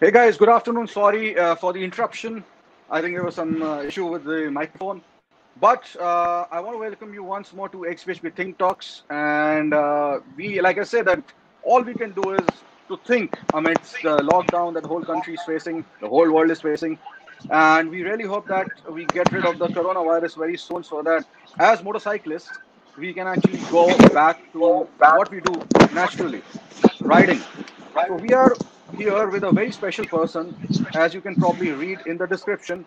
Hey guys, good afternoon. Sorry uh, for the interruption. I think there was some uh, issue with the microphone. But uh, I want to welcome you once more to XBHP Think Talks. And uh, we, like I said, that all we can do is to think amidst the lockdown that the whole country is facing, the whole world is facing. And we really hope that we get rid of the coronavirus very soon so that as motorcyclists, we can actually go back to what we do naturally, riding. So we are here with a very special person, as you can probably read in the description.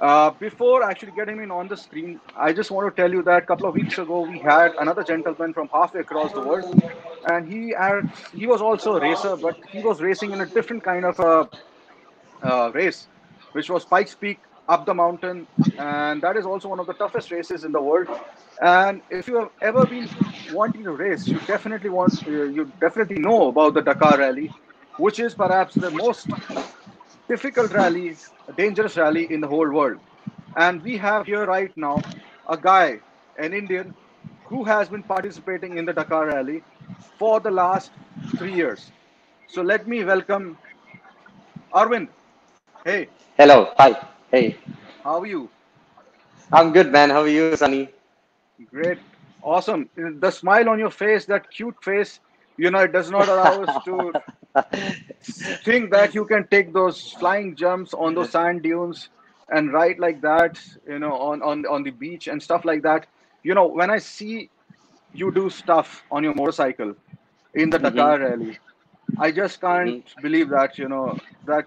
Uh, before actually getting him on the screen, I just want to tell you that a couple of weeks ago we had another gentleman from halfway across the world, and he had he was also a racer, but he was racing in a different kind of a uh, race, which was Pikes Peak up the mountain, and that is also one of the toughest races in the world. And if you have ever been wanting to race, you definitely want you definitely know about the Dakar Rally, which is perhaps the most difficult rally, a dangerous rally in the whole world. And we have here right now a guy, an Indian, who has been participating in the Dakar Rally for the last three years. So let me welcome Aravind. Hey. Hello. Hi. Hey. How are you? I'm good, man. How are you, Sunny? Great. Awesome. The smile on your face, that cute face, you know, it does not allow us to think that you can take those flying jumps on those sand dunes and ride like that, you know, on, on, on the beach and stuff like that. You know, when I see you do stuff on your motorcycle in the mm-hmm. Dakar rally, I just can't mm-hmm. believe that, you know, that,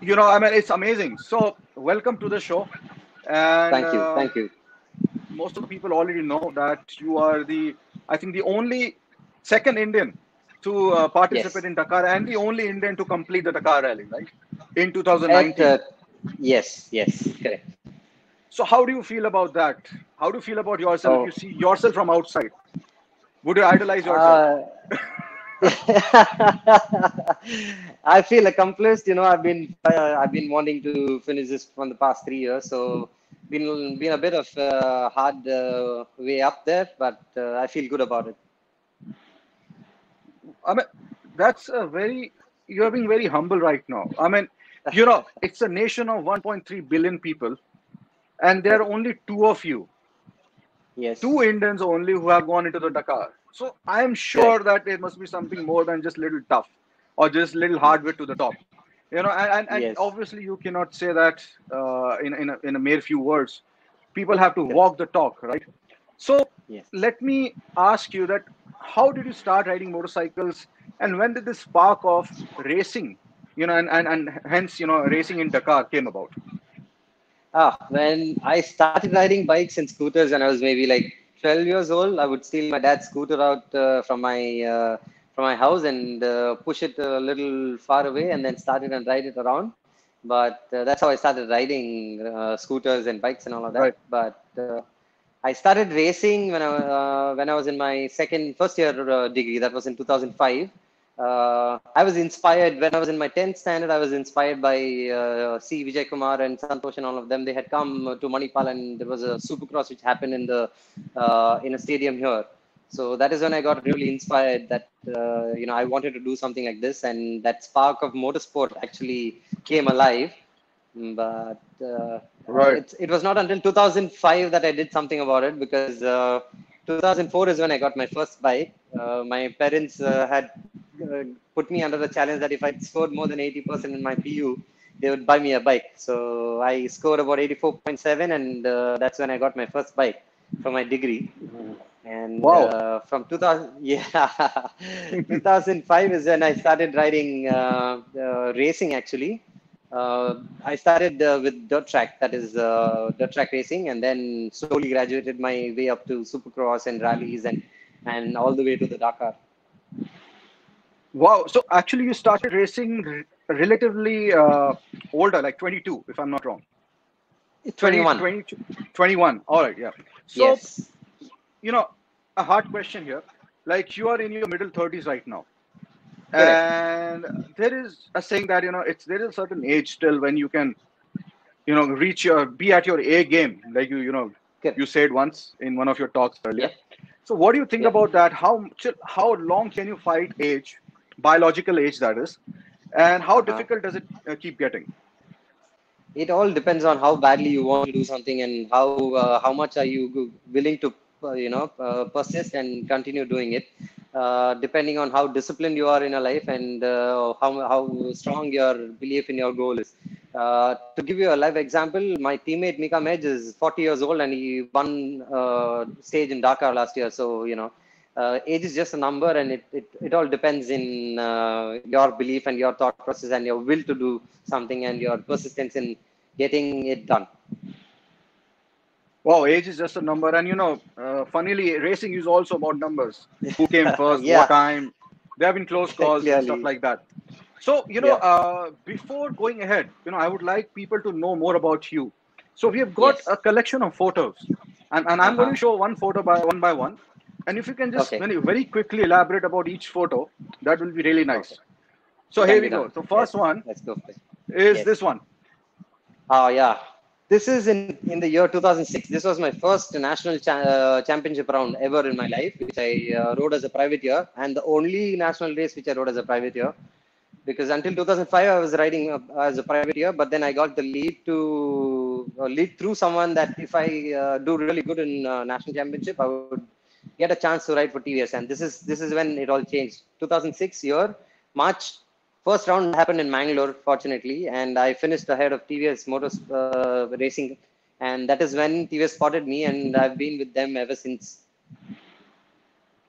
you know, I mean, it's amazing. So, welcome to the show. And, thank you. Uh, thank you. Most of the people already know that you are the, I think, the only second Indian to uh, participate yes. in Dakar and the only Indian to complete the Dakar rally, right? In 2019. At, uh, yes, yes, correct. So, how do you feel about that? How do you feel about yourself? Oh. If you see yourself from outside, would you idolize yourself? Uh, I feel accomplished. You know, I've been uh, I've been wanting to finish this from the past three years, so been been a bit of uh, hard uh, way up there, but uh, I feel good about it. I mean, that's a very you're being very humble right now. I mean, you know, it's a nation of 1.3 billion people, and there are only two of you. Yes. Two Indians only who have gone into the Dakar. So I am sure that it must be something more than just little tough or just little hardware to the top. You know, and, and, and yes. obviously you cannot say that uh, in in a, in a mere few words. People have to walk the talk, right? So yes. let me ask you that how did you start riding motorcycles and when did the spark of racing you know and, and, and hence you know racing in dakar came about? Ah when i started riding bikes and scooters and i was maybe like 12 years old i would steal my dad's scooter out uh, from my uh, from my house and uh, push it a little far away and then start it and ride it around. But uh, that's how i started riding uh, scooters and bikes and all of that. Right. but uh, I started racing when I uh, when I was in my second first year uh, degree. That was in 2005. Uh, I was inspired when I was in my 10th standard. I was inspired by uh, C. Vijay Kumar and Santosh and all of them. They had come to Manipal and there was a supercross which happened in the uh, in a stadium here. So that is when I got really inspired that uh, you know I wanted to do something like this, and that spark of motorsport actually came alive. But Right. It, it was not until 2005 that I did something about it because uh, 2004 is when I got my first bike. Uh, my parents uh, had uh, put me under the challenge that if I scored more than 80% in my PU, they would buy me a bike. So I scored about 84.7, and uh, that's when I got my first bike for my degree. And wow. Uh, from 2000, yeah, 2005 is when I started riding racing actually uh, I started uh, with dirt track, that is uh, dirt track racing, and then slowly graduated my way up to supercross and rallies and and all the way to the Dakar. Wow! So actually, you started racing relatively uh, older, like 22, if I'm not wrong. 21. 20, 21. All right, yeah. So, yes. you know, a hard question here. Like you are in your middle 30s right now and there is a saying that you know it's there is a certain age still when you can you know reach your be at your a game like you you know Correct. you said once in one of your talks earlier yeah. so what do you think yeah. about that how how long can you fight age biological age that is and how Uh-huh. difficult does it uh, keep getting? it all depends on how badly you want to do something and how uh, how much are you willing to you know uh, persist and continue doing it. Uh, depending on how disciplined you are in your life and uh, how how strong your belief in your goal is. Uh, to give you a live example my teammate Mika Metge is 40 years old and he won uh, stage in Dakar last year. So you know uh, age is just a number and it, it, it all depends in your belief and your thought process and your will to do something and your persistence in getting it done Wow, age is just a number, and you know, uh, funnily, racing is also about numbers. Who came first, Yeah. what time? There have been close calls and stuff like that. So, you know, Yeah. uh, before going ahead, you know, I would like people to know more about you. So we have got Yes. a collection of photos, and, and I'm going to Uh-huh. show one photo by one by one. And if you can just Okay. very, very quickly elaborate about each photo, that will be really nice. Okay. So here we go. So first Yes. one let's go is Yes. this one. Oh yeah, this is in in the year 2006. This was my first national cha- uh, championship round ever in my life, which I uh, rode as a privateer, and the only national race which I rode as a privateer. Because until 2005, I was riding as a privateer, but then I got the lead to uh, lead through someone that if I uh, do really good in uh, national championship, I would get a chance to ride for TVS. And this is this is when it all changed. 2006 year March first round happened in Mangalore, fortunately, and I finished ahead of TVS Motors uh, Racing, and that is when TVS spotted me, and I've been with them ever since.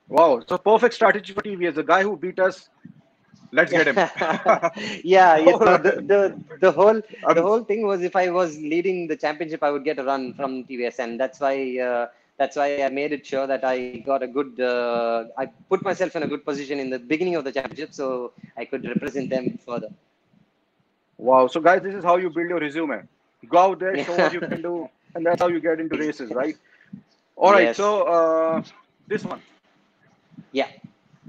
Wow, so perfect strategy for TVS. The guy who beat us, let's get him. yeah, yes, no, the, the the whole the Um, whole thing was if I was leading the championship, I would get a run from TVS, and that's why uh, that's why I made it sure that I got a good. Uh, I put myself in a good position in the beginning of the championship, so I could represent them further. Wow. So, guys, this is how you build your resume. Go out there, show what you can do, and that's how you get into races, right? All right. Yes. So, uh, this one. Yeah.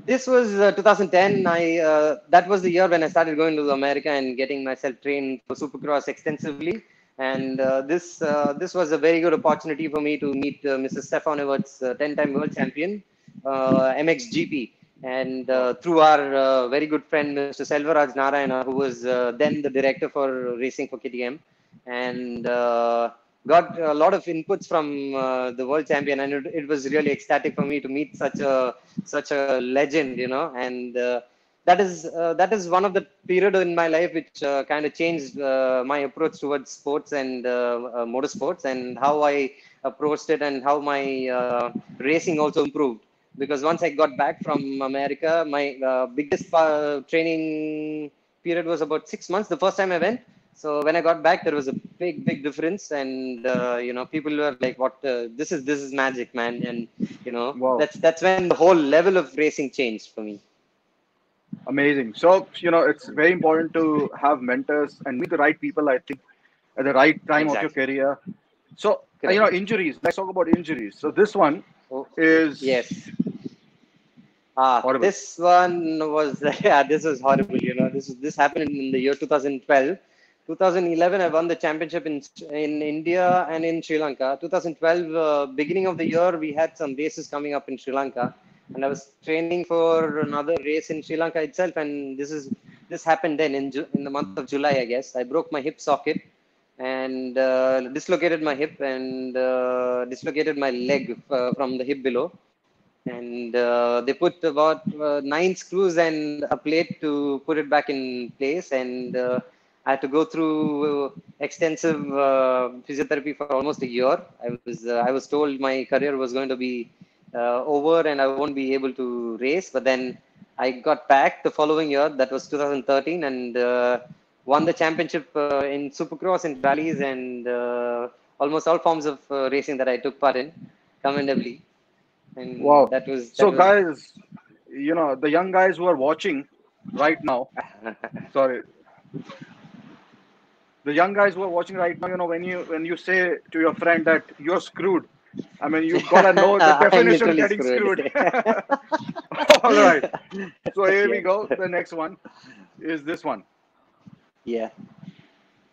This was uh, 2010. I uh, that was the year when I started going to America and getting myself trained for Supercross extensively. And uh, this uh, this was a very good opportunity for me to meet uh, Mrs. Stefan Everts, uh, 10-time world champion, MXGP. And uh, through our uh, very good friend, Mr. Selvaraj Narayana, who was uh, then the director for racing for KTM, and got a lot of inputs from the world champion, and it, it was really ecstatic for me to meet such a such a legend, you know. And that is uh, that is one of the period in my life which uh, kind of changed uh, my approach towards sports and uh, uh, motorsports, and how I approached it, and how my uh, racing also improved. Because once I got back from America, my uh, biggest training period was about six months. The first time I went, so when I got back, there was a big, big difference, and uh, you know, people were like, "What? Uh, this is this is magic, man!" And you know, Wow. that's that's when the whole level of racing changed for me. Amazing. So, you know, it's very important to have mentors and meet the right people, I think, at the right time of your career. So, uh, Correct. you know, injuries. Let's talk about injuries. So, this one is yes. Ah, Horrible. this one was yeah, this was horrible. You know, this this happened in the year 2012. 2011, I won the championship in in India and in Sri Lanka. 2012, uh, beginning of the year, we had some races coming up in Sri Lanka, and I was training for another race in Sri Lanka itself. And this is this happened then in Ju- in the month of July, I guess. I broke my hip socket and uh, dislocated my hip and uh, dislocated my leg uh, from the hip below and uh, they put about uh, nine screws and a plate to put it back in place and i had to go through extensive physiotherapy for almost a year i was i was told my career was going to be uh, over and i won't be able to race but then i got back the following year that was 2013 and uh, won the championship uh, in supercross and rallies and uh, almost all forms of uh, racing that i took part in commendably and Wow. that was that so, was- guys, you know, the young guys who are watching right now, sorry, the young guys who are watching right now, you know, when you when you say to your friend that you're screwed, I mean, you've got to know the definition of getting screwed. screwed. All right. So here we go. The next one is this one. yeah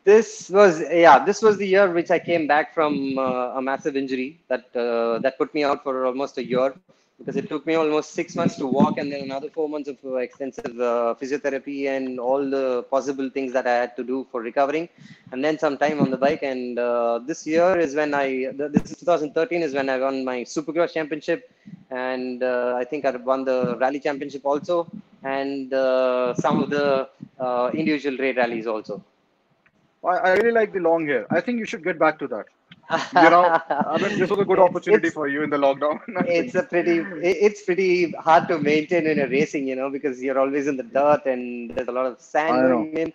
this was yeah this was the year which i came back from uh, a massive injury that uh, that put me out for almost a year because it took me almost six months to walk and then another four months of uh, extensive uh, physiotherapy and all the possible things that I had to do for recovering, and then some time on the bike. And uh, this year is when I, this is 2013 is when I won my Supercross championship, and uh, I think I won the rally championship also, and uh, some of the uh, individual raid rallies also. I, I really like the long hair. I think you should get back to that. You know, I mean, this was a good opportunity for you in the lockdown. It's a pretty it's pretty hard to maintain in a racing you know because you're always in the dirt and there's a lot of sand going in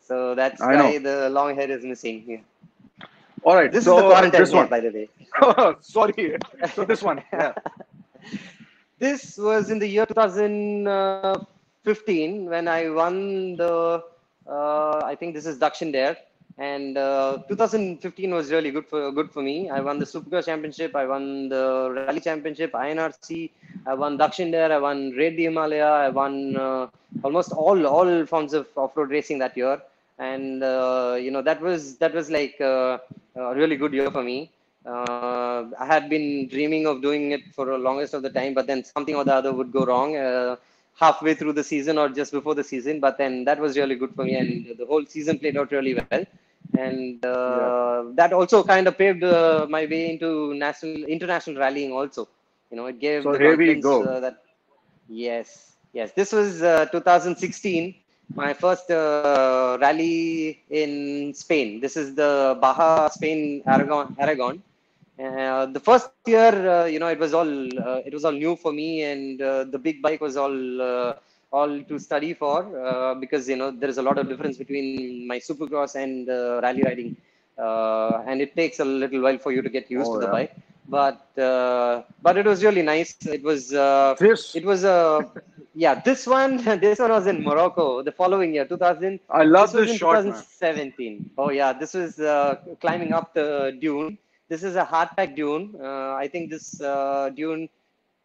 so that's I why know. the long hair is missing yeah. All right. this so, is the quarantine this hair, one. by the way Sorry. So this one. Yeah. this was in the year 2015 when I won the, uh, I think this is Dakshin Dare. And uh, 2015 was really good for good for me. I won the Supercross Championship. I won the Rally Championship, INRC. I won Dakshin Dare. I won Raid the Himalaya. I won uh, almost all all forms of off-road racing that year. And uh, you know that was that was like uh, a really good year for me. Uh, I had been dreaming of doing it for the longest of the time, but then something or the other would go wrong uh, halfway through the season or just before the season. But then that was really good for me, and the whole season played out really well. And uh, that also kind of paved uh, my way into national international rallying. Also, you know, it gave So here we go. Uh, that yes, yes, this was uh, 2016 my first uh, rally in Spain. This is the Baja Spain Aragon. Aragon. Uh, the first year, uh, you know, it was all uh, it was all new for me, and uh, the big bike was all uh, all to study for uh, because you know there is a lot of difference between my supercross and uh, rally riding, uh, and it takes a little while for you to get used Oh, to the yeah. bike. But uh, but it was really nice. It was uh, it was a yeah. This one this one was in Morocco the following year, 2000. I love this this shot, man. 2017. Oh yeah, this was uh, climbing up the dune. This is a hardpack dune. Uh, I think this uh, dune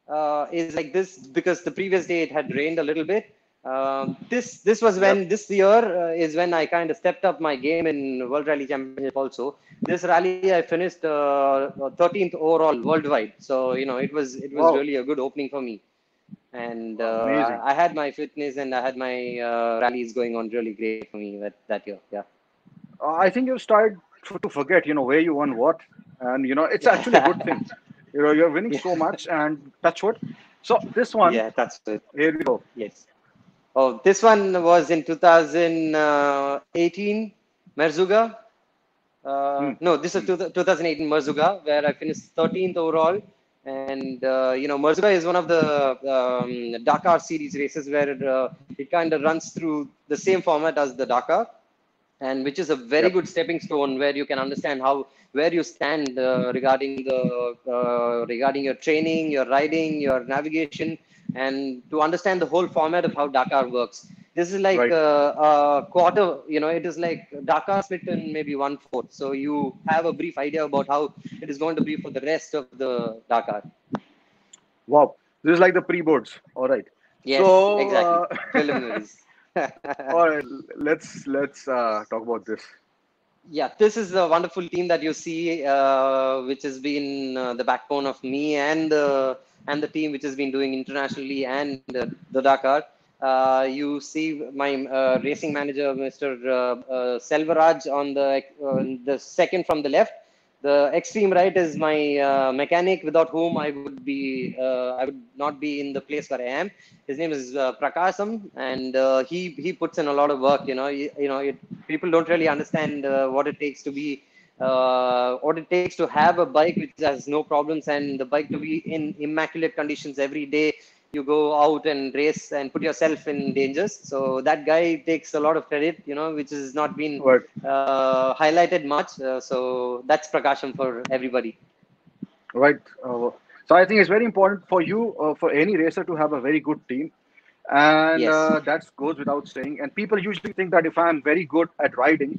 uh, is like this because the previous day it had rained a little bit. Um, this this was when this year uh, is when I kind of stepped up my game in World Rally Championship. Also, this rally I finished uh, 13th overall worldwide. So you know it was it was Wow. really a good opening for me. And uh. I had my fitness and I had my uh, rallies going on really great for me that, that year. Yeah. Uh, I think you started to to forget, you know, where you won what, and you know, it's actually a good thing. You know, you're winning so much, and touch wood. So this one, Yeah, that's it. here we go. Yes. Oh, this one was in 2018, Merzouga. Uh, Hmm. No, this is 2018 Merzouga, where I finished 13th overall. And, uh, you know, Merzouga is one of the um, Dakar series races where uh, it kind of runs through the same format as the Dakar. And which is a very Yep. good stepping stone where you can understand how where you stand uh, regarding the uh, regarding your training, your riding, your navigation, and to understand the whole format of how Dakar works. This is like Right. uh, a quarter, you know, it is like Dakar split in maybe one fourth. So you have a brief idea about how it is going to be for the rest of the Dakar. Wow, this is like the pre-boards. All right. Yes, So, exactly. uh. All right. Let's let's uh, talk about this. yeah, this is a wonderful team that you see, uh, which has been uh, the backbone of me and the and the team which has been doing internationally and uh, the Dakar. Uh, you see my uh, racing manager, Mr. Uh, uh, Selvaraj, on the uh, the second from the left. The extreme right is my uh, mechanic, without whom I would be uh, I would not be in the place where I am. His name is uh, Prakasam, and uh, he he puts in a lot of work. You know, you, you know, it, people don't really understand uh, what it takes to be uh, what it takes to have a bike which has no problems and the bike to be in immaculate conditions every day you go out and race and put yourself in dangers so that guy takes a lot of credit you know which has not been uh, highlighted much uh, so that's prakasham for everybody Right. Uh, so I think it's very important for you, uh, for any racer, to have a very good team, and Yes. uh, that goes without saying. And people usually think that if I'm very good at riding,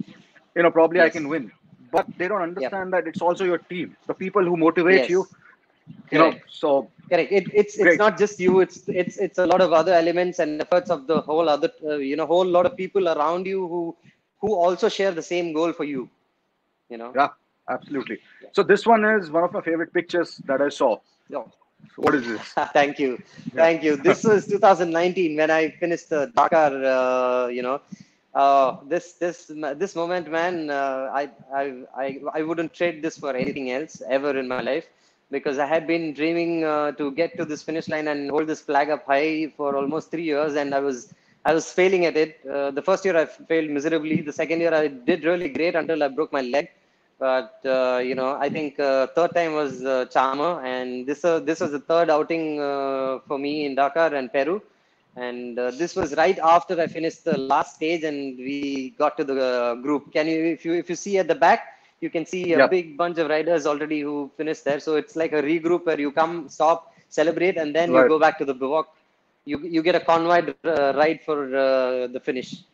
you know, probably I can win. But they don't understand that it's also your team, the people who motivate Yes. you. You know, so correct it, it's Great. it's not just you it's it's it's a lot of other elements and efforts of the whole other uh, you know whole lot of people around you who who also share the same goal for you you know yeah, absolutely. So this one is one of my favorite pictures that I saw. yeah What is this? Thank you. Thank you. This was 2019 when I finished the Dakar, uh, you know. Uh, this this this moment, man, uh, I, I I I wouldn't trade this for anything else ever in my life because I had been dreaming uh, to get to this finish line and hold this flag up high for almost three years, and I was I was failing at it. Uh, the first year I failed miserably. The second year I did really great until I broke my leg. But uh, you know, I think uh, third time was uh, charmer, and this uh, this was the third outing uh, for me in Dakar and Peru, and this was right after I finished the last stage, and we got to the group. Can you, if you if you see at the back, you can see a Yep. big bunch of riders already who finished there. So it's like a regroup where you come, stop, celebrate, and then Right. you go back to the bivouac. You you get a convoy uh, ride for uh, the finish.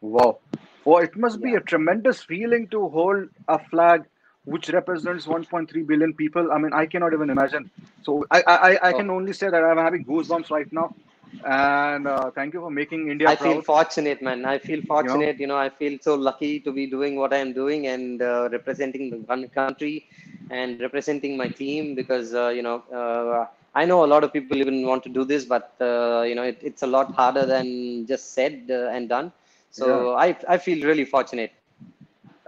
Wow. Oh, it must be a tremendous feeling to hold a flag which represents 1.3 billion people. I mean, I cannot even imagine. So I I, I- I Oh. can only say that I'm having goosebumps right now. And uh, thank you for making India I proud. feel fortunate, man. I feel fortunate. You know, I feel so lucky to be doing what I am doing and uh, representing the one country and representing my team because uh, you know uh, I know a lot of people even want to do this, but uh, you know it, it's a lot harder than just said uh, and done. So I I feel really fortunate.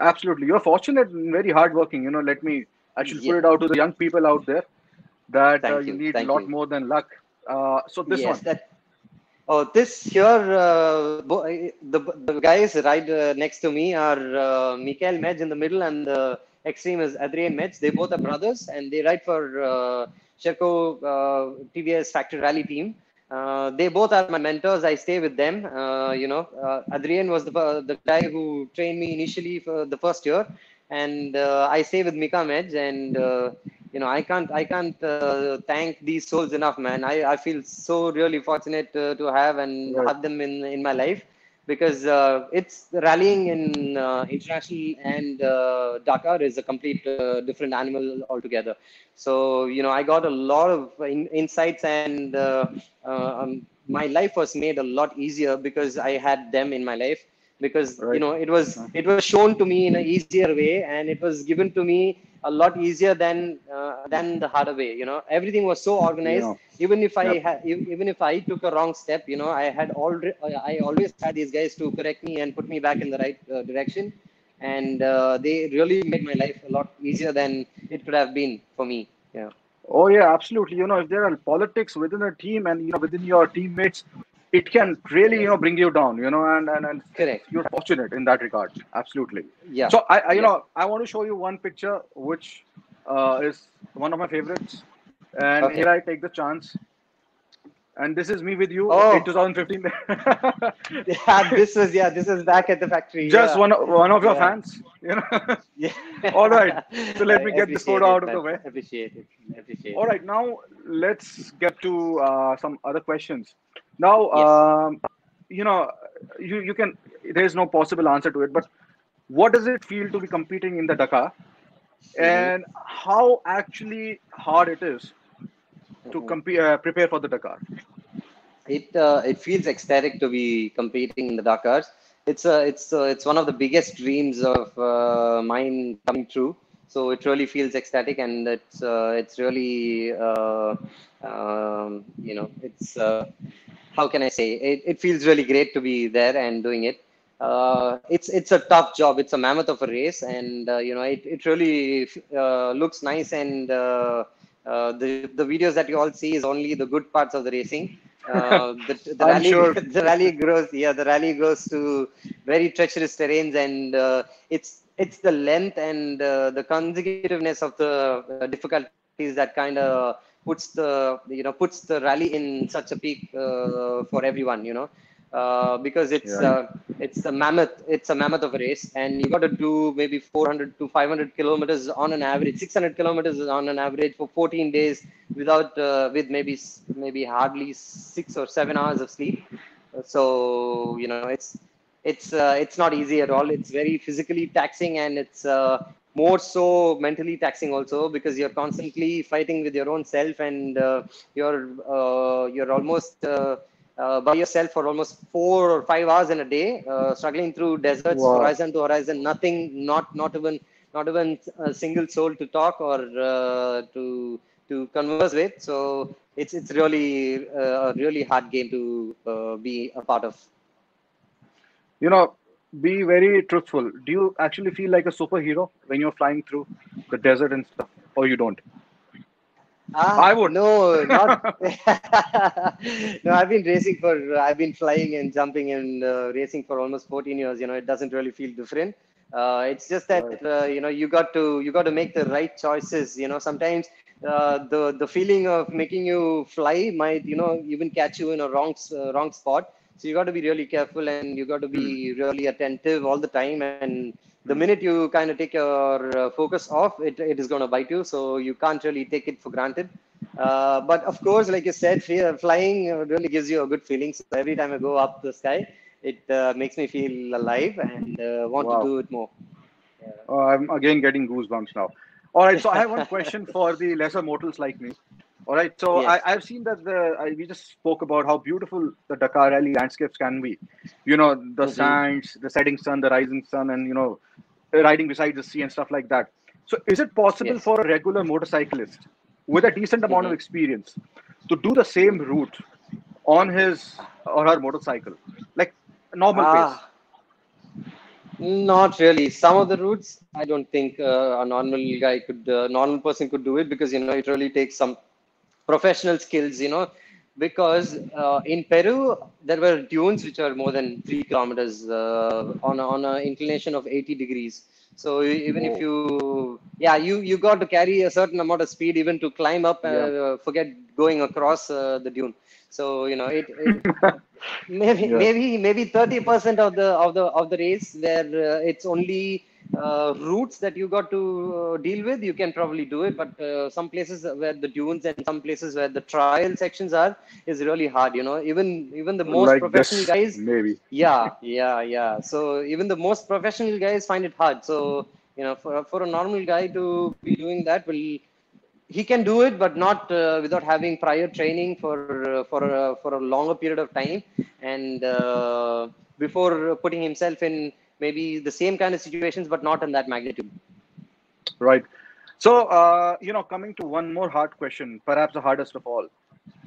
Absolutely. You're fortunate and very hardworking. You know, let me, I should put it out to the young people out there that uh, you you, need a lot you. more than luck. Uh, so this yes, one. that. Oh, this here, uh, the the guys right uh, next to me are uh, Mikael Metge in the middle, and the extreme is Adrien Metge. They both are brothers, and they ride for uh, Sherco uh, TVS Factory Rally team. Uh, they both are my mentors. I stay with them. Uh, you know, Adrien was the the guy who trained me initially for the first year, and I stay with Mika Metge, and you know, I can't I can't uh, thank these souls enough, man. I, I feel so really fortunate uh, to have and Right. have them in in my life because uh, it's rallying in uh, international and uh, Dakar is a complete uh, different animal altogether. So you know, I got a lot of in, insights and um, my life was made a lot easier because I had them in my life because you know it was it was shown to me in an easier way and it was given to me a lot easier than uh, than the harder way you know. Everything was so organized. Yeah. even if i Yep. had even if i took a wrong step you know i had already i always had these guys to correct me and put me back in the right uh, direction. And uh, they really made my life a lot easier than it could have been for me. Yeah. Oh yeah, absolutely. You know, if there are politics within a team and you know within your teammates, it can really you know bring you down. You know, and and, and correct you're fortunate in that regard. Absolutely. yeah So I, I you Yeah. know I want to show you one picture which uh, is one of my favorites, and Okay. here I take the chance. And this is me with you Oh. in 2015. yeah this is yeah this is back at the factory Just yeah. one of, one of your Yeah. fans. You know. Yeah. All right. So let me get this photo out of the way. Appreciate it. Appreciate All it. now let's get to uh, some other questions. Now, Yes. um, you know, you, you can, there is no possible answer to it, but what does it feel to be competing in the Dakar? Mm-hmm. And how actually hard it is to Mhm. compete, uh, prepare for the Dakar? It uh, it feels ecstatic to be competing in the Dakars. It's a it's uh it's one of the biggest dreams of uh, mine coming true. So it really feels ecstatic, and it's uh, it's really uh, um, you know it's uh, how can I say it, it feels really great to be there and doing it. Uh, it's it's a tough job. It's a mammoth of a race, and uh, you know it, it really uh, looks nice. And uh, uh, the the videos that you all see is only the good parts of the racing. Uh, the, the I'm rally sure. the rally goes yeah the rally goes to very treacherous terrains and uh, it's it's the length and uh, the consecutiveness of the difficulties that kind of puts the you know puts the rally in such a peak uh, for everyone you know? Uh, because it's Yeah. uh, it's a mammoth it's a mammoth of a race and you got to do maybe 400 to 500 kilometers on an average 600 kilometers on an average for 14 days without uh, with maybe maybe hardly six or seven hours of sleep. So you know it's it's uh, it's not easy at all. It's very physically taxing and it's uh, more so mentally taxing also because you're constantly fighting with your own self and uh, you're uh, you're almost uh, uh, by yourself for almost four or five hours in a day uh, struggling through deserts Wow. horizon to horizon nothing not not even not even a single soul to talk or uh, to to converse with. So it's it's really uh, a really hard game to uh, be a part of. You know, be very truthful. Do you actually feel like a superhero when you're flying through the desert and stuff, or you don't? Ah, I would. No, not. no, I've been racing for. I've been flying and jumping and uh, racing for almost 14 years. You know, it doesn't really feel different. Uh, it's just that uh, you know you got to you got to make the right choices. You know, sometimes uh, the the feeling of making you fly might you know even catch you in a wrong uh, wrong spot. So you got to be really careful and you got to be really attentive all the time. And the minute you kind of take your uh, focus off, it, it is going to bite you. So you can't really take it for granted. Uh, but of course, like you said, flying really gives you a good feeling. So every time I go up the sky, it uh, makes me feel alive and uh, want Wow. to do it more. Uh, I'm again getting goosebumps now. All right, so I have one question for the lesser mortals like me. All right, so Yes. I, I've seen that the I, we just spoke about how beautiful the Dakar Rally landscapes can be. You know, the Mhm. sands, the setting sun, the rising sun, and you know, riding beside the sea and stuff like that. So, is it possible Yes. for a regular motorcyclist with a decent amount of Mhm. experience to do the same route on his or her motorcycle, like normal pace? Ah, not really. Some of the routes, I don't think uh, a normal guy could, uh, normal person could do it because you know it really takes some professional skills. You know, because uh, in Peru there were dunes which are more than three kilometers uh, on a, on an inclination of 80 degrees. So even if you, yeah, you you got to carry a certain amount of speed even to climb up. Uh, Yeah. Forget going across uh, the dune. So you know it, it maybe Yeah. maybe maybe 30% of the of the of the race where uh, it's only uh, routes that you got to uh, deal with you can probably do it but uh, some places where the dunes and some places where the trial sections are is really hard you know. Even even the most like professional this, guys maybe. yeah yeah yeah. So even the most professional guys find it hard. So you know for, for a normal guy to be doing that will he can do it but not uh, without having prior training for uh, for a, for a longer period of time. And uh, before putting himself in maybe the same kind of situations but not in that magnitude Right. So, uh, you know, coming to one more hard question, perhaps the hardest of all,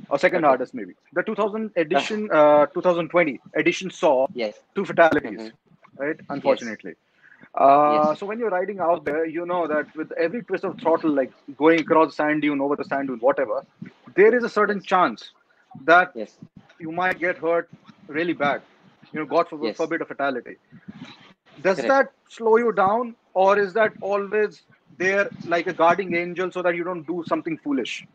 or second Okay. hardest maybe. The 2000 edition, uh, 2020 edition saw yes two fatalities, Mhm. right? Unfortunately. Uh, Yes. So when you're riding out there, you know that with every twist of throttle, like going across the sand dune, over the sand dune, whatever, there is a certain chance that yes you might get hurt really bad. You know, God forbid, Yes. forbid a fatality. Does Correct. that slow you down, or is that always there like a guarding angel so that you don't do something foolish?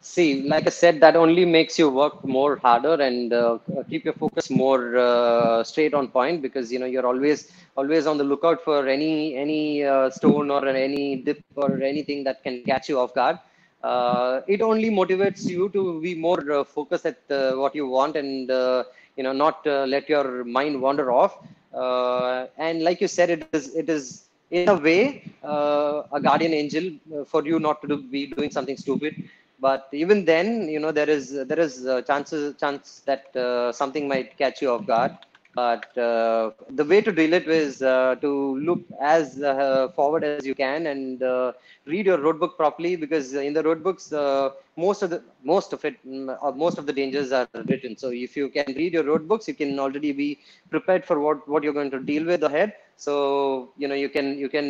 See, like I said, that only makes you work more harder and uh, keep your focus more uh, straight on point because you know you're always always on the lookout for any any uh, stone or any dip or anything that can catch you off guard. Uh, it only motivates you to be more uh, focused at uh, what you want and uh, you know not uh, let your mind wander off. Uh, and like you said, it is it is in a way uh, a guardian angel uh, for you not to do, be doing something stupid. But even then you know there is there is uh, chances chance that uh, something might catch you off guard but uh, the way to deal it is uh, to look as uh, forward as you can and uh, read your road book properly because in the road books uh, most of the most of it mm, most of the dangers are written so if you can read your road books you can already be prepared for what what you're going to deal with ahead so you know you can you can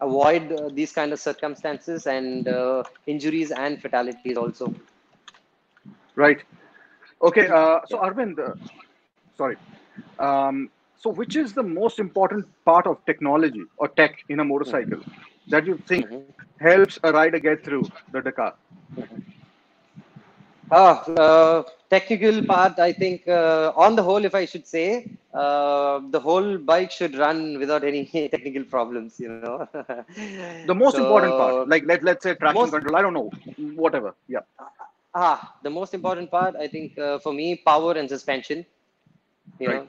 avoid these kind of circumstances and injuries and fatalities also Right. Okay. Uh, so Aravind, uh, sorry. Um, so which is the most important part of technology or tech in a motorcycle that you think Mhm. helps a rider get through the Dakar? Ah, uh, technical part, I think, uh, on the whole, if I should say, uh, the whole bike should run without any technical problems, you know. The most important part, like let let's say traction most- control. I don't know, whatever. Yeah. ah, the most important part, I think, uh, for me, power and suspension. You Right. know,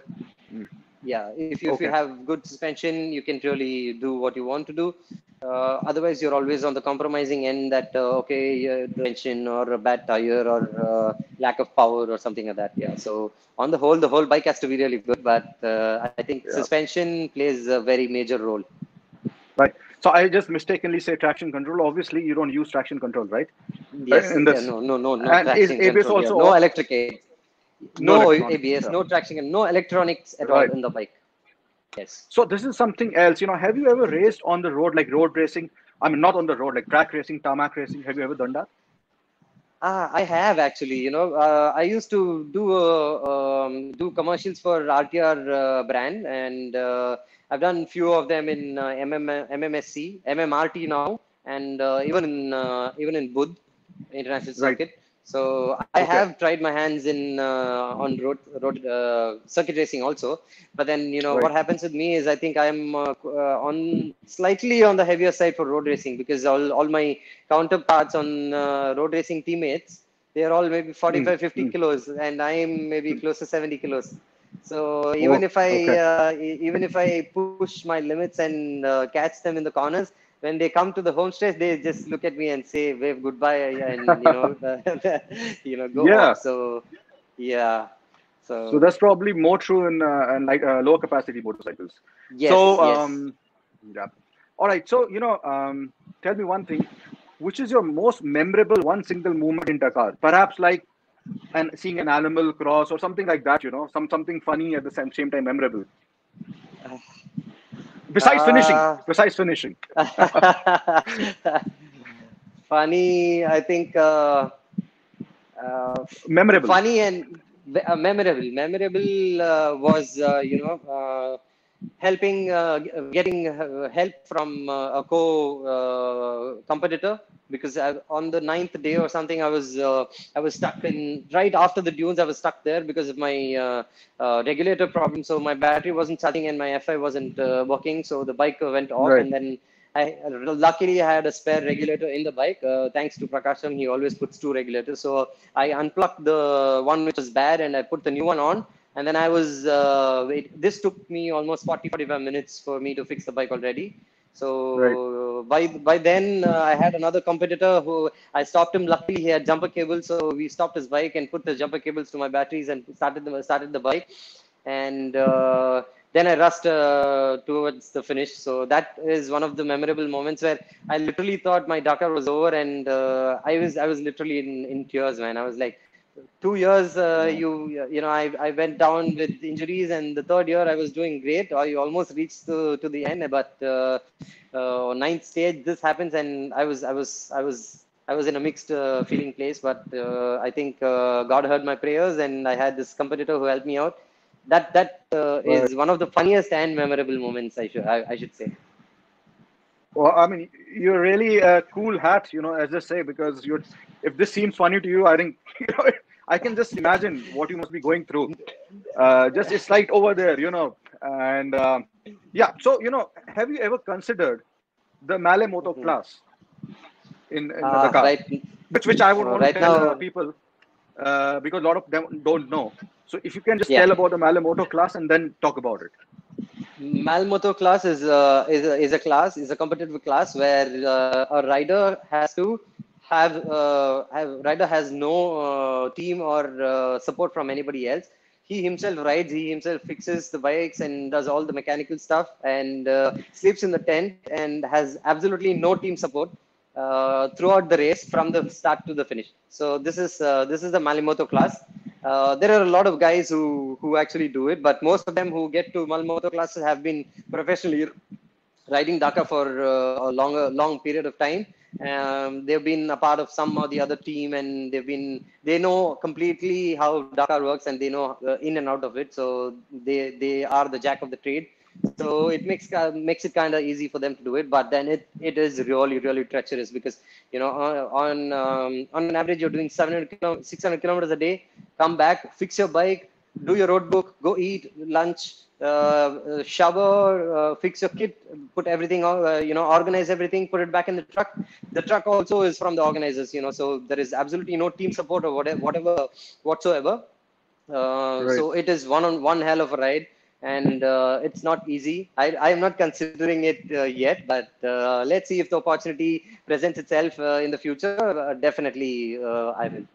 yeah. If you, if you have good suspension, you can really do what you want to do. Uh, otherwise, you're always on the compromising end that uh, okay, uh, tension or a bad tire or uh, lack of power or something like that. Yeah. So on the whole, the whole bike has to be really good, but uh, I think Yeah. suspension plays a very major role. Right. So I just mistakenly say traction control. Obviously, you don't use traction control, right? Yes. yeah, no, no, no, no. and is ABS control also no electric aids. No No, ABS, no traction, and no electronics at Right. all in the bike. Yes. So this is something else. You know, have you ever raced on the road, like road racing? I mean, not on the road, like track racing, tarmac racing. Have you ever done that? Ah, I have actually. You know, uh, I used to do uh, um, do commercials for RTR uh, brand, and uh, I've done few of them in uh, MM, MMSC, MMRT now, and uh, even in uh, even in Buddh International Right. So I Okay. have tried my hands in uh, on road road uh, circuit racing also. But then you know Right. what happens with me is I think I'm uh, uh, on slightly on the heavier side for road racing because all all my counterparts on uh, road racing teammates they are all maybe 45 50 mm. kilos and i am maybe close to 70 kilos so even Oh, if i okay. uh, even if i push my limits and uh, catch them in the corners when they come to the home stretch they just look at me and say wave goodbye and you know you know go Yeah. off. so yeah so, So that's probably more true in, uh, in like uh, lower capacity motorcycles. yes, so yes. um, yeah. All right. So you know, um, tell me one thing. Which is your most memorable one single moment in Dakar? Perhaps like and seeing an animal cross or something like that. You know, some something funny at the same, same time memorable. Besides finishing, Uh, besides finishing. funny i think uh, uh, Memorable. funny and uh, memorable memorable uh, was uh, you know uh, helping uh, getting uh, help from uh, a co uh, competitor because I, on the ninth day or something i was uh, i was stuck in right after the dunes i was stuck there because of my uh, uh, regulator problem so my battery wasn't charging and my fi wasn't uh, working so the bike uh, went off Right. and then I luckily I had a spare regulator in the bike. Uh, thanks to Prakasham, he always puts two regulators. So I unplugged the one which was bad and I put the new one on. And then I was, uh, wait, this took me almost 40, 45 minutes for me to fix the bike already. So by by then uh, I had another competitor who I stopped him. Luckily he had jumper cables, so we stopped his bike and put the jumper cables to my batteries and started the started the bike. And uh, then I rushed uh, towards the finish. So that is one of the memorable moments where I literally thought my Dakar was over, and uh, I was I was literally in, in tears, man. I was like, two years, uh, you you know, I, I went down with injuries, and the third year I was doing great. I almost reached to, to the end, but uh, uh, ninth stage this happens, and I was I was I was. I was in a mixed uh, feeling place, but uh, I think uh, God heard my prayers, and I had this competitor who helped me out that that uh, is one of the funniest and memorable moments I should I, I should say. Well, I mean, you're really a cool hat, you know, as I say, because you're. If this seems funny to you, I think you know, I can just imagine what you must be going through. Uh, just it's right over there, you know, and um, yeah. So you know, have you ever considered the Malle Moto Mhm. class in, in Uh, Dakar? right Which which I would want right to tell now- people uh, because a lot of them don't know. So if you can just Yeah. tell about the Malle Moto class and then talk about it. Malle Moto class is uh, is a, is a class is a competitive class where uh, a rider has to have uh, have rider has no uh, team or uh, support from anybody else. He himself rides, he himself fixes the bikes and does all the mechanical stuff and uh, sleeps in the tent and has absolutely no team support uh, throughout the race from the start to the finish. So this is uh, this is the Malle Moto class. There are a lot of guys who who actually do it, but most of them who get to Malle Moto classes have been professionally riding Dakar for uh, a longer long period of time. Um, they've been a part of some or the other team, and they've been they know completely how Dakar works, and they know uh, in and out of it. So they they are the jack of the trade. So it makes uh, makes it kind of easy for them to do it, but then it, it is really really treacherous because you know on on, um, on average you're doing 700 kilo, 600 kilometers a day. Come back, fix your bike, do your road book, go eat lunch, uh, uh, shower, uh, fix your kit, put everything, on, uh, you know, organize everything, put it back in the truck. The truck also is from the organizers, you know, so there is absolutely no team support or whatever, whatever whatsoever. Uh, Right. So it is one on one hell of a ride, and uh, it's not easy. I I am not considering it uh, yet, but uh, let's see if the opportunity presents itself uh, in the future. Uh, definitely, uh, I will.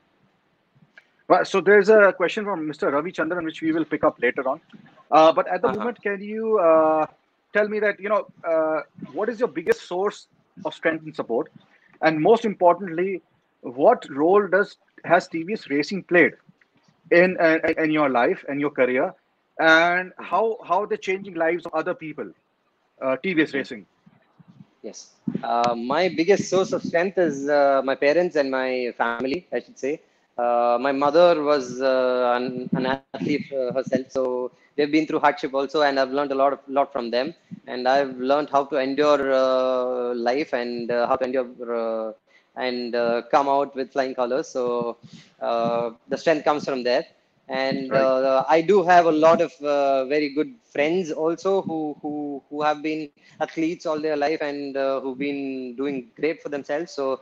Well, so there's a question from Mr. Ravi Chandran, which we will pick up later on. Uh, but at the Uh-huh. moment, can you uh, tell me that you know uh, what is your biggest source of strength and support, and most importantly, what role does has TVS Racing played in uh, in your life and your career, and how how they're changing lives of other people, uh, TVS Racing. Yes, uh, my biggest source of strength is uh, my parents and my family. I should say. Uh, my mother was uh, an, an, athlete herself, so they've been through hardship also, and I've learned a lot of lot from them. And I've learned how to endure life and how to endure and uh, come out with flying colors. So uh, the strength comes from there. And right. uh, I do have a lot of uh, very good friends also who, who who have been athletes all their life and uh, who've been doing great for themselves. So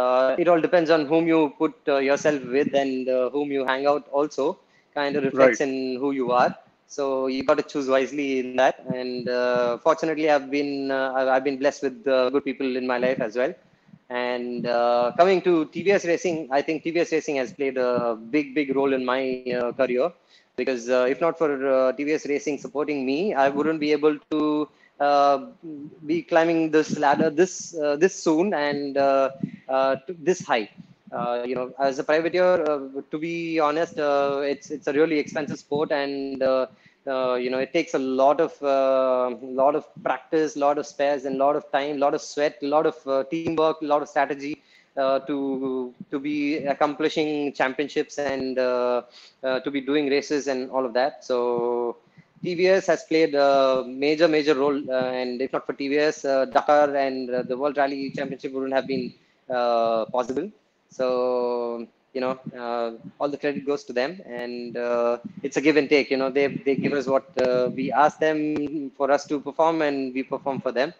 uh, it all depends on whom you put yourself with and whom you hang out. Also, kind of reflects right. in who you are so you got to choose wisely in that and uh, fortunately i've been uh, i've been blessed with uh, good people in my life as well and uh, coming to TVS Racing, I think TVS Racing has played a big, big role in my uh, career because uh, if not for uh, TVS Racing supporting me, I wouldn't be able to uh, be climbing this ladder this uh, this soon and this high. you know, as a privateer, to be honest, it's it's a really expensive sport and uh, you know it takes a lot of uh, lot of practice a lot of spares and lot of time lot of sweat a lot of uh, teamwork lot of strategy uh, to to be accomplishing championships and uh, uh, to be doing races and all of that so TVS has played a major major role and if not for TVS Dakar and the World Rally Championship wouldn't have been possible. So you know uh, all the credit goes to them and uh, it's a give and take you know they they give us what uh, we ask them for us to perform and we perform for them.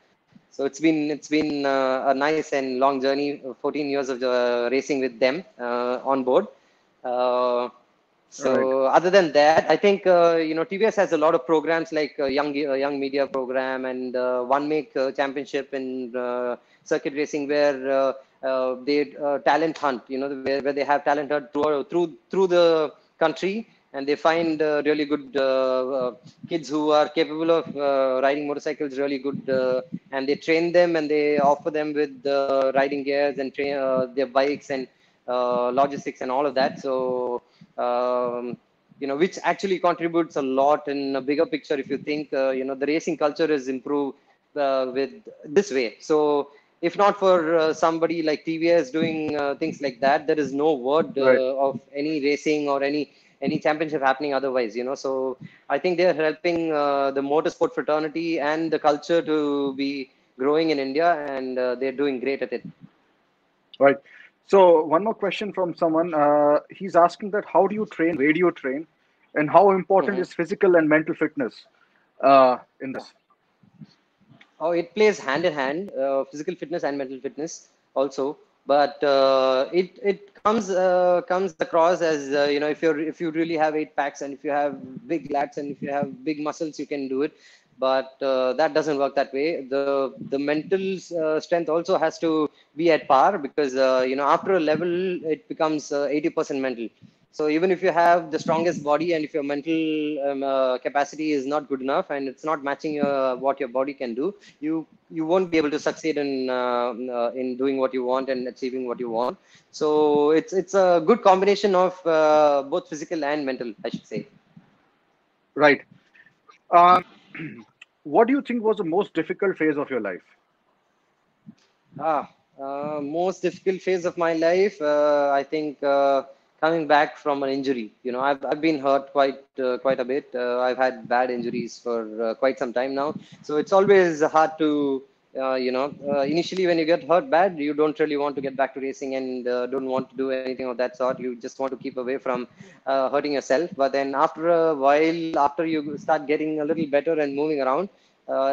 So it's been it's been uh, a nice and long journey 14 years of uh, racing with them uh, on board so right. other than that i think you know tvs has a lot of programs like young young media program and one make championship in circuit racing where uh, they uh, talent hunt, you know, where, where they have talent hunt through, through, through the country and they find uh, really good uh, uh, kids who are capable of uh, riding motorcycles really good and they train them and they offer them with riding gears and train their bikes and logistics and all of that so um, you know which actually contributes a lot in a bigger picture if you think you know the racing culture is improved with this way so if not for uh, somebody like TVS doing uh, things like that, there is no word uh, right. of any racing or any any championship happening otherwise. You know, so I think they are helping uh, the motorsport fraternity and the culture to be growing in India, and uh, they're doing great at it. Right. So one more question from someone. Uh, he's asking that how do you train radio train, and how important mm-hmm. is physical and mental fitness in this? oh, it plays hand in hand, uh, physical fitness and mental fitness also. But uh, it it comes uh, comes across as uh, you know if you're if you really have eight packs and if you have big lats and if you have big muscles, you can do it. But uh, that doesn't work that way. The the mental uh, strength also has to be at par because you know after a level it becomes 80% mental so even if you have the strongest body and if your mental um, uh, capacity is not good enough and it's not matching your, what your body can do, you you won't be able to succeed in uh, uh, in doing what you want and achieving what you want. So it's it's a good combination of uh, both physical and mental, I should say. Right. Um, what do you think was the most difficult phase of your life? Ah, uh, most difficult phase of my life, uh, I think coming back from an injury. You know, I've, I've been hurt quite uh, quite a bit. Uh, I've had bad injuries for uh, quite some time now. So it's always hard to, uh, you know, uh, initially when you get hurt bad, you don't really want to get back to racing and uh, don't want to do anything of that sort. You just want to keep away from hurting yourself. But then after a while, after you start getting a little better and moving around,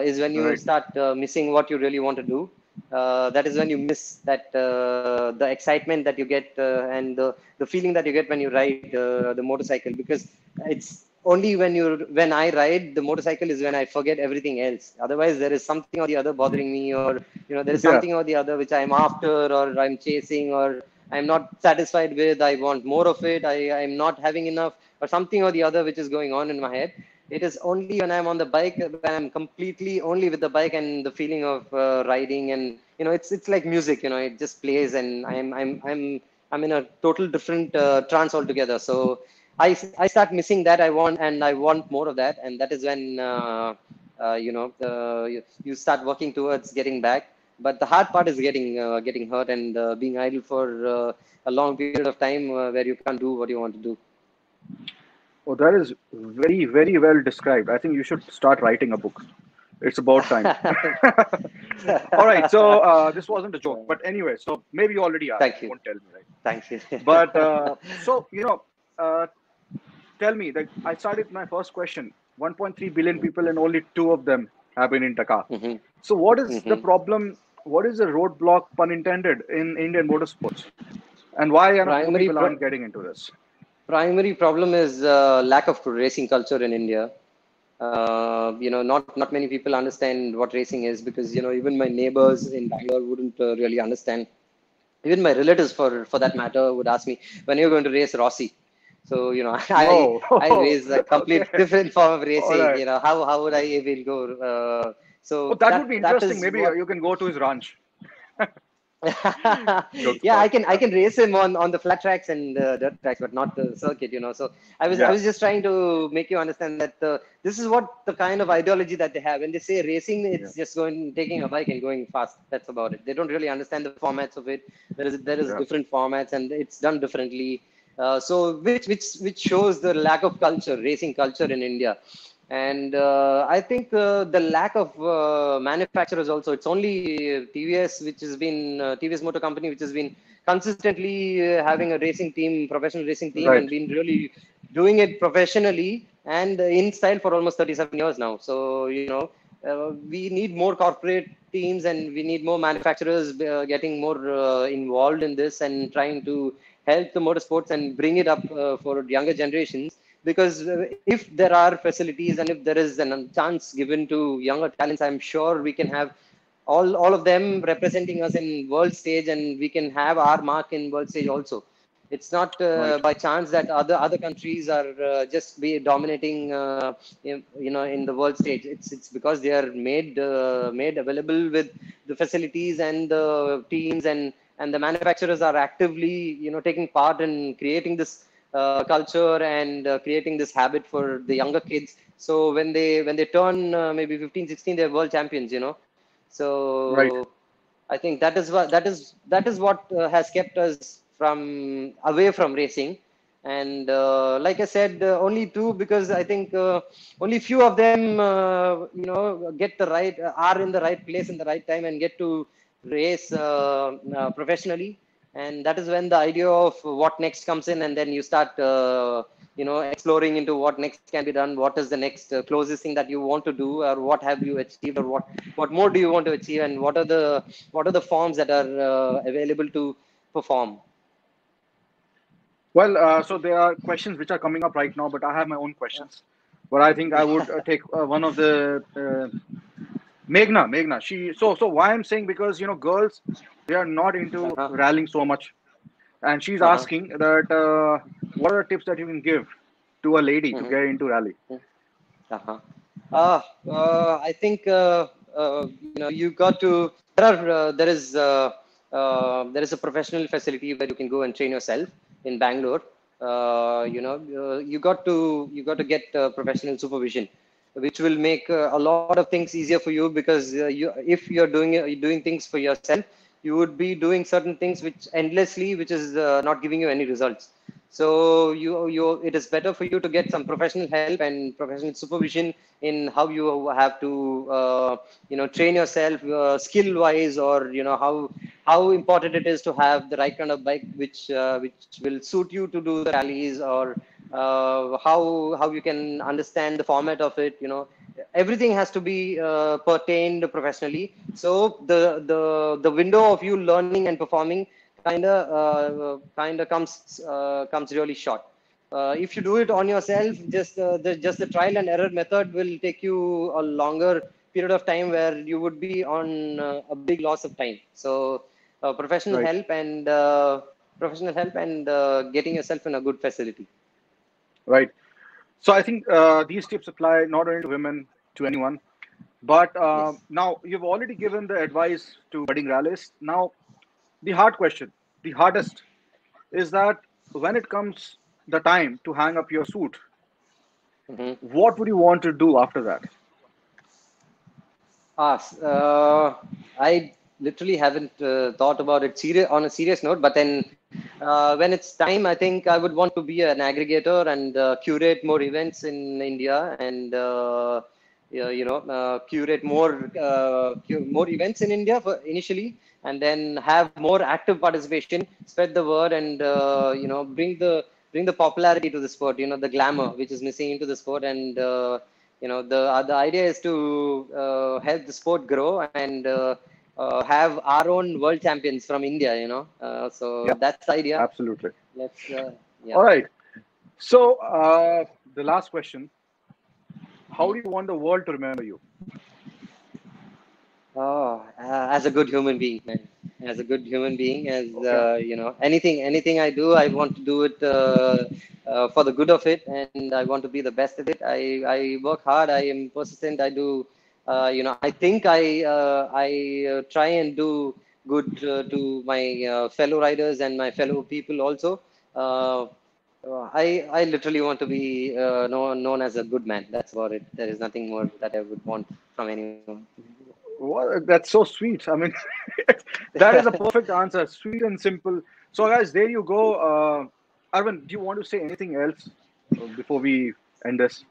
is when you right. start missing what you really want to do uh, that is when you miss that uh, the excitement that you get uh, and the, the feeling that you get when you ride uh, the motorcycle because it's only when you when i ride the motorcycle is when i forget everything else otherwise there is something or the other bothering me or you know there is something yeah. or the other which i'm after or i'm chasing or i'm not satisfied with i want more of it i i'm not having enough or something or the other which is going on in my head it is only when I'm on the bike when I'm completely only with the bike and the feeling of uh, riding and you know it's it's like music. You know, it just plays and I'm I'm I'm I'm in a total different uh, trance altogether. So I I start missing that. I want and I want more of that, and that is when uh, uh, you know you, you start working towards getting back but the hard part is getting uh, getting hurt and uh, being idle for uh, a long period of time where you can't do what you want to do. Oh, that is very, very well described. I think you should start writing a book. It's about time. All right. So uh, this wasn't a joke, but anyway. So maybe you already are. Thank you. Won't tell me, right? Thank you. but uh, so you know, uh, tell me that I started my first question. 1.3 billion people, and only two of them have been in Dakar. Mm-hmm. So what is Mhm. the problem? What is the roadblock, pun intended, in Indian motorsports, and why are Primary people pro- aren't getting into this? primary problem is uh, lack of racing culture in India. Uh, you know, not not many people understand what racing is because you know even my neighbors in Bangalore wouldn't uh, really understand. Even my relatives, for for that matter, would ask me when are you going to race Rossi. So you know, I Whoa. I race a complete Okay. different form of racing. Alright. You know, how how would I even go? Uh, so Oh, that, would be interesting. Maybe what- you can go to his ranch. yeah, I can I can race him on on the flat tracks and uh, dirt tracks, but not the circuit. You know, so I was Yeah. I was just trying to make you understand that uh, this is what the kind of ideology that they have. When they say racing, it's just going taking a bike and going fast. That's about it. They don't really understand the formats of it. There is there is Yeah. different formats and it's done differently. Uh, so which which which shows the lack of culture, racing culture in India. And uh, I think uh, the lack of uh, manufacturers also. It's only TVS, which has been uh, TVS Motor Company, which has been consistently uh, having a racing team, professional racing team, Right. and been really doing it professionally and in style for almost 37 years now. So you know, uh, we need more corporate teams, and we need more manufacturers uh, getting more uh, involved in this and trying to help the motorsports and bring it up uh, for younger generations. Because uh, if there are facilities and if there is a chance given to younger talents i'm sure we can have all all of them representing us in world stage and we can have our mark in world stage also. It's not uh, Right. by chance that other other countries are uh, just be dominating uh, in, you know in the world stage. It's it's because they are made uh, made available with the facilities and the teams and and the manufacturers are actively you know taking part in creating this uh, culture and uh, creating this habit for the younger kids. So when they when they turn uh, maybe 15 16 they're world champions you know. So Right. i think that is what that is that is what uh, has kept us from away from racing. And uh, like i said uh, only two because i think uh, only few of them uh, you know get the right are in the right place in the right time and get to race uh, uh, professionally and that is when the idea of what next comes in and then you start uh, you know exploring into what next can be done what is the next uh, closest thing that you want to do or what have you achieved or what what more do you want to achieve and what are the what are the forms that are uh, available to perform Well, uh, so there are questions which are coming up right now, but I have my own questions. But I think I would take one of the Meghna. Meghna. She. So so why I'm saying because you know girls they are not into Uh-huh. rallying so much, and she's Uh-huh. asking that uh, what are the tips that you can give to a lady to Mhm. get into rally? Uh-huh. Uh, uh, I think uh, uh, you know you got to there are uh, there is uh, uh, there is a professional facility where you can go and train yourself in Bangalore. Uh, you know uh, you got to you got to get uh, professional supervision, which will make uh, a lot of things easier for you because uh, you if you're doing uh, doing things for yourself, you would be doing certain things which endlessly, which is not giving you any results. So you you it is better for you to get some professional help and professional supervision in how you have to uh, you know train yourself uh, skill wise or you know how how important it is to have the right kind of bike which uh, which will suit you to do the rallies or uh, how how you can understand the format of it you know everything has to be uh, pertained professionally so the the the window of you learning and performing kind of uh, kind of comes uh, comes really short. Uh, if you do it on yourself, just uh, the just the trial and error method will take you a longer period of time where you would be on uh, a big loss of time. So uh, professional Right. help and uh, professional help and getting yourself in a good facility. Right. So I think uh, these tips apply not only to women, to anyone. But uh, Yes. now you've already given the advice to budding rallists. Now, the hard question, the hardest, is that when it comes the time to hang up your suit, Mhm. what would you want to do after that? Ah, uh, I literally haven't uh, thought about it serious on a serious note, but then uh, when it's time, I think I would want to be an aggregator and uh, curate more events in India and uh, you know uh, curate more uh, more events in India for initially, and then have more active participation, spread the word, and uh, you know bring the bring the popularity to the sport. You know the glamour which is missing into the sport and. You know the the idea is to help the sport grow and uh, have our own world champions from India. You know, uh, so Yeah. that's the idea. Absolutely. Let's uh, yeah. All right. So uh, the last question: How do you want the world to remember you? Oh, uh, as a good human being, man. As a good human being, as uh, you know, anything anything I do, I want to do it uh, uh, for the good of it, and I want to be the best at it. I I work hard. I am persistent. I do. Uh, you know, I think I uh, I uh, try and do good to my fellow riders and my fellow people also. I I literally want to be known known as a good man. That's about it. There is nothing more that I would want from anyone. That's so sweet. I mean, that is a perfect answer. Sweet and simple. So, guys, there you go. Uh, Aravind, do you want to say anything else before we end this?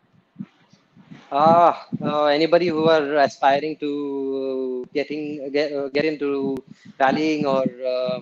Ah, uh, anybody who are aspiring to getting get, uh, get into rallying or uh,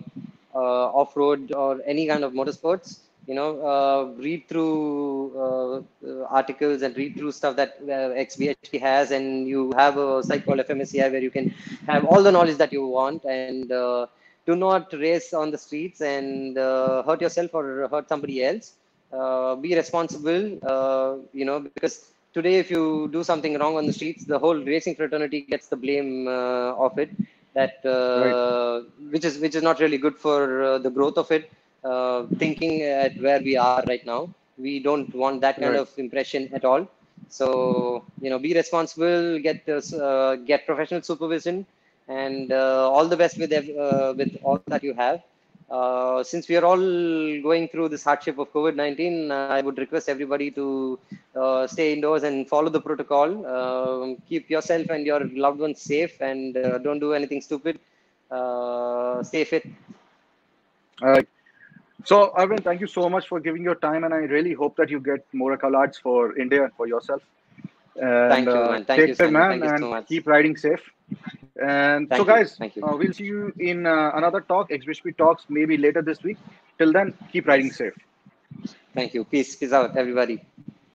uh, off road or any kind of motorsports, you know, uh, read through uh, uh, articles and read through stuff that uh, XBHP has, and you have a site called FMSCI where you can have all the knowledge that you want and uh, do not race on the streets and uh, hurt yourself or hurt somebody else. Uh, be responsible, uh, you know, because today if you do something wrong on the streets, the whole racing fraternity gets the blame uh, of it. That uh, which is which is not really good for uh, the growth of it. Uh, thinking at where we are right now, we don't want that kind Right. of impression at all. So you know, be responsible, get this, uh, get professional supervision, and uh, all the best with uh, with all that you have. Uh, since we are all going through this hardship of COVID 19, uh, I would request everybody to uh, stay indoors and follow the protocol. Um, keep yourself and your loved ones safe and uh, don't do anything stupid. Uh, stay fit. All right. So, Aravind, thank you so much for giving your time, and I really hope that you get more accolades for India and for yourself. And, Thank you, uh, man. Thank take you, care, man, Thank you and so much. keep riding safe. And Thank so, guys, Thank you. Uh, we'll see you in uh, another talk, XBHP Talks, maybe later this week. Till then, keep riding safe. Thank you. Peace. Peace out, everybody.